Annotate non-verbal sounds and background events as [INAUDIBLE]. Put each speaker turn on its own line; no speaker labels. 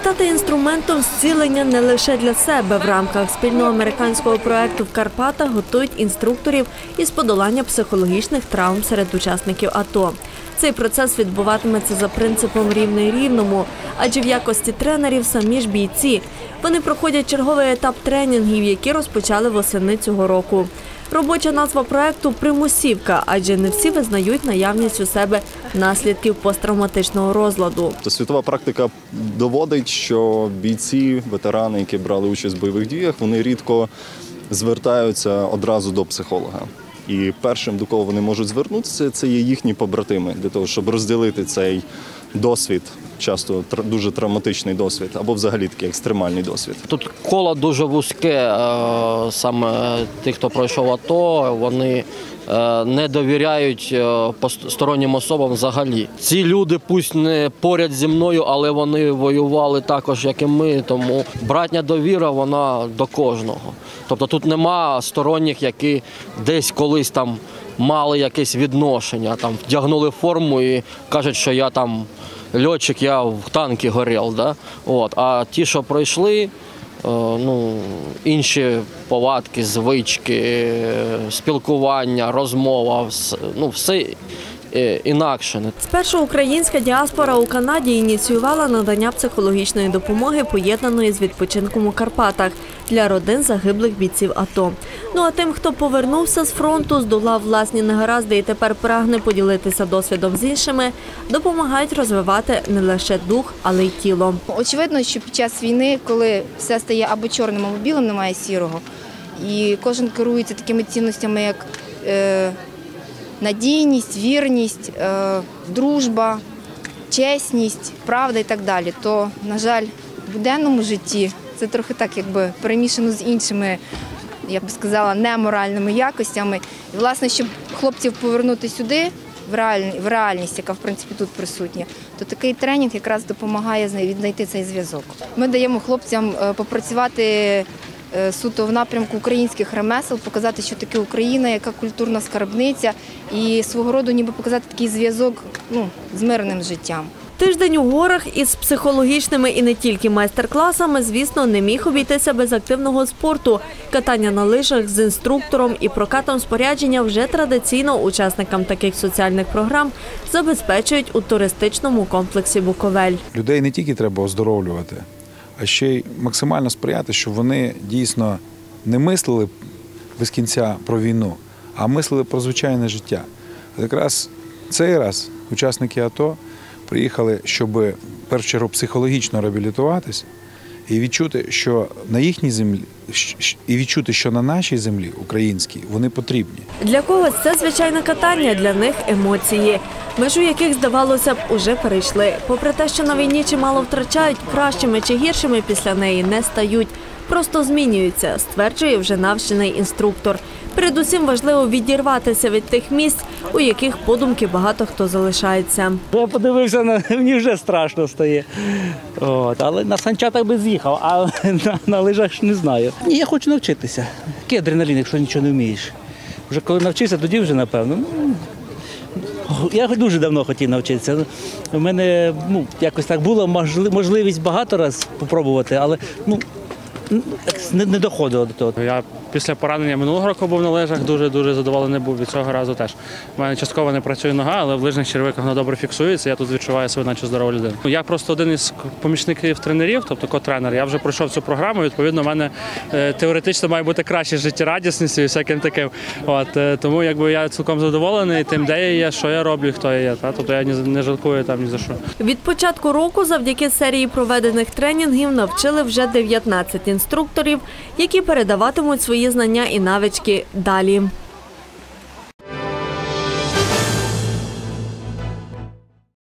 Стати інструментом зцілення не лише для себе в рамках спільного американського проекту в Карпатах готують інструкторів із подолання психологічних травм серед учасників АТО. Цей процес відбуватиметься за принципом рівний рівному, адже в якості тренерів самі ж бійці. Вони проходять черговий етап тренінгів, які розпочали восени цього року. Робоча назва проекту примусівка, адже не всі визнають наявність у себе наслідків посттравматичного розладу.
Світова практика доводить, що бійці, ветерани, які брали участь в бойових діях, вони рідко звертаються одразу до психолога. І першим, до кого вони можуть звернутися, це є їхні побратими для того, щоб розділити цей досвід, часто дуже травматичний досвід, або взагалі такий екстремальний досвід.
Тут коло дуже вузьке, е, саме тих, хто пройшов АТО, вони не довіряють е, пост- стороннім особам взагалі. Ці люди, пусть не поряд зі мною, але вони воювали також, як і ми. Тому братня довіра вона до кожного. Тобто тут нема сторонніх, які десь колись там мали якесь відношення, там вдягнули форму і кажуть, що я там льотчик, я в танки горів. Да? От. А ті, що пройшли, е, ну, інші повадки, звички, е, спілкування, розмова, ну, все е, інакше.
Спершу українська діаспора у Канаді ініціювала надання психологічної допомоги, поєднаної з відпочинком у Карпатах для родин загиблих бійців АТО. Ну а тим, хто повернувся з фронту, здолав власні негаразди і тепер прагне поділитися досвідом з іншими, допомагають розвивати не лише дух, але й тіло.
Очевидно, що під час війни, коли все стає або чорним, або білим, немає сірого, і кожен керується такими цінностями, як е, надійність, вірність, е, дружба, чесність, правда і так далі, то, на жаль, в буденному житті це трохи так, якби перемішано з іншими, я б сказала, неморальними якостями. І, власне, щоб хлопців повернути сюди, в реальні- в реальність, яка в принципі тут присутня, то такий тренінг якраз допомагає віднайти цей зв'язок. Ми даємо хлопцям е, попрацювати суто в напрямку українських ремесел, показати, що таке Україна, яка культурна скарбниця, і свого роду ніби показати такий зв'язок ну, з мирним життям.
Тиждень у горах із психологічними і не тільки майстер-класами, звісно, не міг обійтися без активного спорту. Катання на лижах з інструктором і прокатом спорядження вже традиційно учасникам таких соціальних програм забезпечують у туристичному комплексі Буковель.
Людей не тільки треба оздоровлювати, а ще й максимально сприяти, щоб вони дійсно не мислили без кінця про війну, а мислили про звичайне життя. Якраз цей раз учасники АТО приїхали, щоб першу чергу психологічно реабілітуватись і відчути, що на їхній землі і відчути, що на нашій землі українській вони потрібні.
Для когось це звичайне катання, для них емоції, межу яких, здавалося б, уже перейшли. Попри те, що на війні чимало втрачають, кращими чи гіршими після неї не стають. Просто змінюються, стверджує вже навчений інструктор. Передусім важливо відірватися від тих місць, у яких подумки багато хто залишається.
Я подивився, на [LAUGHS] мені вже страшно стає. От, але на санчатах би з'їхав, а [LAUGHS] на, на лижах не знаю. Ні, я хочу навчитися. Який адреналін, якщо нічого не вмієш. Вже коли навчився, тоді вже напевно. Ну, я дуже давно хотів навчитися. У мене ну, якось так було можливість багато разів спробувати, але ну, не, доходило до того.
Я після поранення минулого року був на лижах, дуже дуже задоволений був від цього разу теж. У мене частково не працює нога, але в лижних червиках вона добре фіксується. Я тут відчуваю себе, наче здорова людина. Я просто один із помічників тренерів, тобто ко-тренер. Я вже пройшов цю програму. Відповідно, в мене е, теоретично має бути краще життєрадісність і всяким таким. От е, тому якби я цілком задоволений тим, де я є, що я роблю, хто я є. Та? Тобто я не жалкую там ні за що.
Від початку року, завдяки серії проведених тренінгів, навчили вже 19 інструкторів, які передаватимуть свої знання і навички далі.